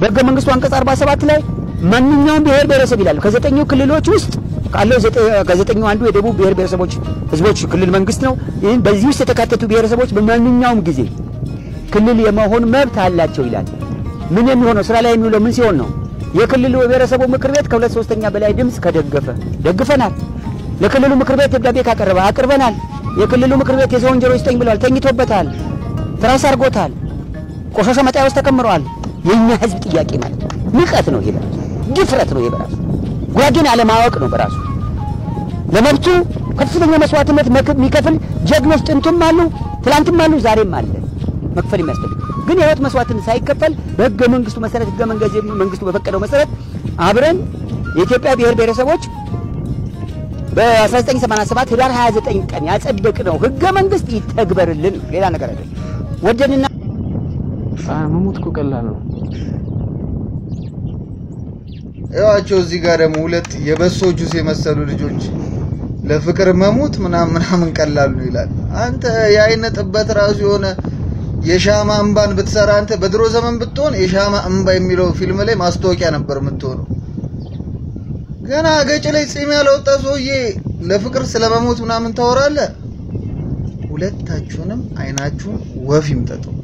በሕገ መንግስቱ አንቀጽ 47 ላይ ማንኛውም ብሔር ብሔረሰብ ይላል ከዘጠኙ ክልሎች ውስጥ ካለው ከዘጠኙ አንዱ የደቡብ ብሔር ብሔረሰቦች ህዝቦች ክልል መንግስት ነው። ይህን በዚህ ውስጥ የተካተቱ ብሔረሰቦች በማንኛውም ጊዜ ክልል የመሆን መብት አላቸው ይላል። ምን የሚሆነው ስራ ላይ የሚውለው ምን ሲሆን ነው? የክልሉ ብሔረሰቡ ምክር ቤት ከሁለት ሶስተኛ በላይ ድምፅ ከደገፈ ደግፈናል። ለክልሉ ምክር ቤት ደብዳቤ ካቀረበ አቅርበናል። የክልሉ ምክር ቤት የሰው ወንጀሎች ይስጠኝ ብለዋል። ተኝቶበታል፣ ትራስ አድርጎታል፣ ቆሻሻ መጣያ ውስጥ ተከምረዋል። የእኛ ህዝብ ጥያቄ ማለት ንቀት ነው ይሄ ድፍረት ነው ይሄ በራሱ ጉራጌን አለማወቅ ነው በራሱ ለመብቱ ከፍተኛ መስዋዕትነት የሚከፍል ጀግኖች ጥንቱም አሉ፣ ትላንትም አሉ፣ ዛሬም አለ። መክፈል የሚያስፈልግ ግን የህይወት መስዋዕትነት ሳይከፈል በህገ መንግስቱ መሰረት ህገ መንግስቱ በፈቀደው መሰረት አብረን የኢትዮጵያ ብሔር ብሔረሰቦች በ1987 ህዳር 29 ቀን ያጸደቅነው ህገ መንግስት ይተግበርልን። ሌላ ነገር አይደለም። ወደንና መሞት እኮ ቀላል ነው። ይዋቸው እዚህ ጋር ደግሞ ሁለት የበሶ ጁስ የመሰሉ ልጆች ለፍቅር መሞት ምናምን ምናምን ቀላል ነው ይላል። አንተ የአይነ ጥበት ራሱ የሆነ የሻማ እንባን ብትሰራ አንተ በድሮ ዘመን ብትሆን የሻማ እንባ የሚለው ፊልም ላይ ማስታወቂያ ነበር የምትሆነው። ገና ገጭ ላይ ጺም ያለወጣ ሰውዬ ለፍቅር ስለመሞት ምናምን ታወራለህ። ሁለታችሁንም አይናችሁን ወፍ ይምጠጠው።